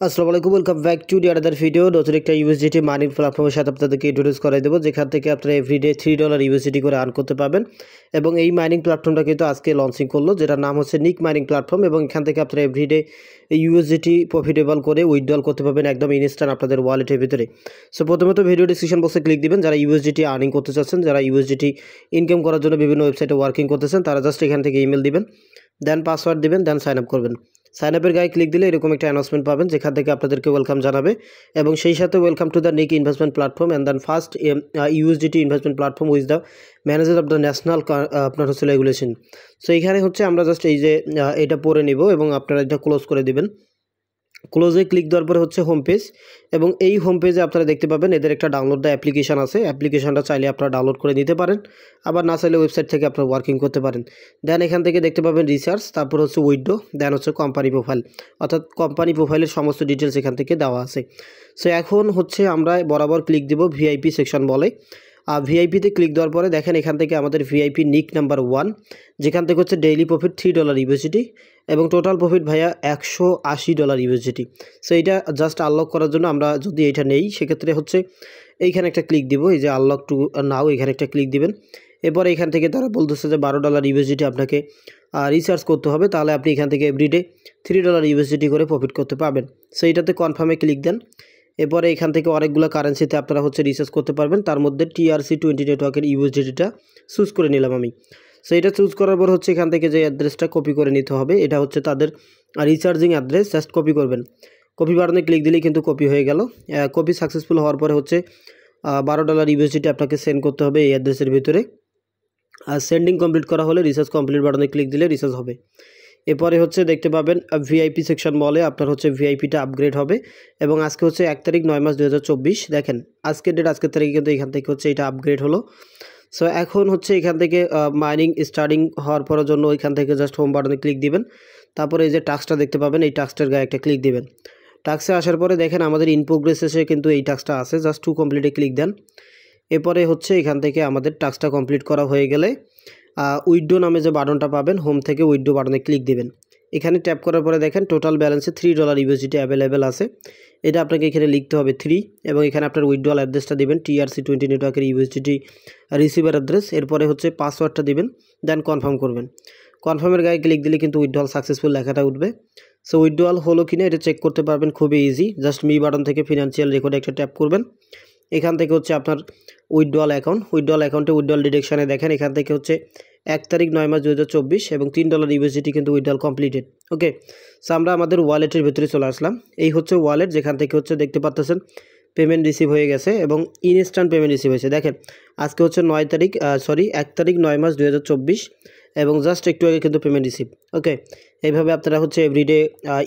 আসসালামু আলাইকুম welcome back to the other video নতুন একটা ইউএসডিটি মানি প্ল্যাটফর্মের সাথে আপনাদেরকে ইন্ট্রোডিউস করে দেবো, যেখান থেকে আপনারা এভরিডে থ্রি ডলার ইউএসডিটি করে আর্ন করতে পারবেন। এবং এই মাইনিং প্ল্যাটফর্মটা কিন্তু আজকে লঞ্চিং করল, যেটার নাম হচ্ছে নিক মাইনিং প্ল্যাটফর্ম এবং এখান থেকে আপনারা এভরিডে ইউএসডিটি প্রফিটেবল করে উইথড্রল করতে পারবেন একদম ইনস্ট্যান্ট আপনাদের ওয়ালেটের ভিতরে। সো প্রথমত ভিডিও ডিসক্রিপশন বক্সে ক্লিক দিবেন, যারা ইউএসডিটি আর্নিং করতে চাচ্ছেন, যারা ইউএসডিটি ইনকাম করার জন্য বিভিন্ন ওয়েবসাইটে ওয়ার্কিং করতেছেন, তারা জাস্ট এখান থেকে ইমেল দিবেন দেন পাসওয়ার্ড দিবেন দেন সাইন আপ করবেন। সাইন আপের গায়ে ক্লিক দিলে এরকম একটা অ্যানাউন্সমেন্ট পাবেন যেখান থেকে আপনাদেরকে ওয়েলকাম জানাবে। এবং সেই সাথে welcome to the Nick investment platform and then first USDT investment platform with the manager of the national আপনার হচ্ছে রেগুলেশন সো এখানে হচ্ছে আমরা জাস্ট এই যে uh, এটা পরে নিব এবং আপনারা এটা ক্লোজ করে দিবেন। ক্লোজে ক্লিক দেওয়ার পরে হচ্ছে হোম পেজ এবং এই হোম পেজে আপনারা দেখতে পাবেন এদের একটা ডাউনলোড দ্য অ্যাপ্লিকেশান আছে। অ্যাপ্লিকেশানটা চাইলে আপনারা ডাউনলোড করে নিতে পারেন। আবার না চাইলে ওয়েবসাইট থেকে আপনারা ওয়ার্কিং করতে পারেন। দেন এখান থেকে দেখতে পাবেন রিসার্চ তারপর হচ্ছে উইডো দেন হচ্ছে কোম্পানি প্রোফাইল অর্থাৎ কোম্পানি প্রোফাইলের সমস্ত ডিটেলস এখান থেকে দেওয়া আছে। সো এখন হচ্ছে আমরা বরাবর ক্লিক দেব ভিআইপি সেকশন বলে। ভিআইপিতে ক্লিক দেওয়ার পরে দেখেন এখান থেকে আমাদের ভিআইপি নিক নাম্বার ওয়ান যেখান থেকে হচ্ছে daily profit three dollar USDT এবং টোটাল প্রফিট ভাইয়া একশো আশি ডলার ইউএসিটি সো এইটা জাস্ট আনলক করার জন্য আমরা যদি এটা নেই, সেক্ষেত্রে হচ্ছে এইখানে একটা ক্লিক দিব, এই যে আনলক টু নাও এখানে একটা ক্লিক দিবেন। এরপর এখান থেকে তারা বলতেছে যে বারো ডলার ইউএসিটি আপনাকে রিচার্জ করতে হবে, তাহলে আপনি এখান থেকে এভরিডে থ্রি ডলার ইউএসিটি করে প্রফিট করতে পারবেন। সো এইটাতে কনফার্মে ক্লিক দেন। এরপরে এখান থেকে অনেকগুলো কারেন্সিতে আপনারা হচ্ছে রিচার্জ করতে পারবেন। তার মধ্যে টিআরসি টোয়েন্টি নেটওয়ার্কের ইউএসডিটিটা চুজ করে নিলাম আমি। সো এটা চুজ করার পর হচ্ছে এখান থেকে যে অ্যাড্রেসটা কপি করে নিতে হবে, এটা হচ্ছে তাদের রিচার্জিং অ্যাড্রেস জাস্ট কপি করবেন। কপি বাটনে ক্লিক দিলেই কিন্তু কপি হয়ে গেল। কপি সাকসেসফুল হওয়ার পরে হচ্ছে বারো ডলার ইউএসডিটি আপনাকে সেন্ড করতে হবে এই অ্যাড্রেসের ভিতরে। আর সেন্ডিং কমপ্লিট করা হলে রিচার্জ কমপ্লিট বাটনে ক্লিক দিলে রিচার্জ হবে। এরপরে হচ্ছে দেখতে পাবেন ভিআইপি সেকশন বলে আপনার হচ্ছে ভিআইপিটা আপগ্রেড হবে এবং আজকে হচ্ছে এক তারিখ নয় মাস দু হাজার চব্বিশ। দেখেন, আজকের ডেট আজকের তারিখে কিন্তু এখান থেকে হচ্ছে এটা আপগ্রেড হলো। সো এখন হচ্ছে এখান থেকে মাইনিং স্টার্টিং হওয়ার পরের জন্য ওইখান থেকে জাস্ট হোম বাটনে ক্লিক দিবেন। তারপরে এই যে টাস্কটা দেখতে পাবেন, এই টাস্কটার গায়ে একটা ক্লিক দিবেন। টাস্কে আসার পরে দেখেন, আমাদের ইন প্রোগ্রেস এসে কিন্তু এই টাস্কটা আছে জাস্ট টু কমপ্লিটে ক্লিক দেন। এরপরে হচ্ছে এখান থেকে আমাদের টাস্কটা কমপ্লিট করা হয়ে গেলে উইডো নামে যে বাটনটা পাবেন হোম থেকে উইডো বাটনে ক্লিক দিবেন। এখানে ট্যাপ করার পরে দেখেন টোটাল ব্যালেন্সে থ্রি ডলার ইউএসডিটি অ্যাভেলেবেল আছে। এটা আপনাকে এখানে লিখতে হবে থ্রি এবং এখানে আপনার উইড্রোয়াল অ্যাড্রেসটা দেবেন টিআরসি টোয়েন্টি নেটওয়ার্কের ইউএসডিটি রিসিভার অ্যাড্রেস এরপরে হচ্ছে পাসওয়ার্ডটা দিবেন দেন কনফার্ম করবেন। কনফার্মের গায়ে ক্লিক দিলে কিন্তু উইড্রোয়াল সাকসেসফুল লেখাটা উঠবে। সো উইড্রোয়াল হলো কিনা এটা চেক করতে পারবেন, খুবই ইজি জাস্ট মি বাটন থেকে ফিনান্সিয়াল রেকর্ডে একটা ট্যাপ করবেন। এখান থেকে হচ্ছে আপনার উইড্রোয়াল অ্যাকাউন্ট উইড্রোয়াল অ্যাকাউন্টে উইড্রোয়াল ডিডেকশানে দেখেন, এখান থেকে হচ্ছে এক তারিখ নয় মাস দুহাজার চব্বিশ এবং তিন ডলার ইউএসডিটি কিন্তু উইড্রল কমপ্লিটেড ওকে সো আমরা আমাদের ওয়ালেটের ভিতরে চলে আসলাম। এই হচ্ছে ওয়ালেট যেখান থেকে হচ্ছে দেখতে পাচ্ছেন পেমেন্ট রিসিভ হয়ে গেছে এবং ইনস্ট্যান্ট পেমেন্ট রিসিভ হয়েছে। দেখেন, আজকে হচ্ছে নয় তারিখ সরি এক তারিখ নয় মাস দুহাজার চব্বিশ এবং জাস্ট একটু আগে কিন্তু পেমেন্ট রিসিভ ওকে এইভাবে আপনারা হচ্ছে এভরিডে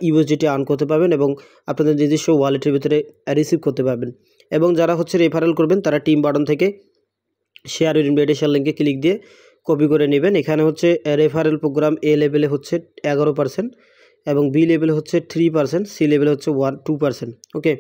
ইউএসডিটি আর্ন করতে পারবেন এবং আপনাদের নিজস্ব ওয়ালেটের ভিতরে রিসিভ করতে পারবেন। এবং যারা হচ্ছে রেফারেল করবেন, তারা টিম বাটন থেকে শেয়ার ইনভাইটেশন লিঙ্কে ক্লিক দিয়ে কপি করে নেবেন। এখানে হচ্ছে রেফারেল প্রোগ্রাম এ লেভেলে হচ্ছে এগারো পার্সেন্ট এবং বি লেভেলে হচ্ছে থ্রি পার্সেন্ট সি লেভেলে হচ্ছে ওয়ান টু পার্সেন্ট ওকে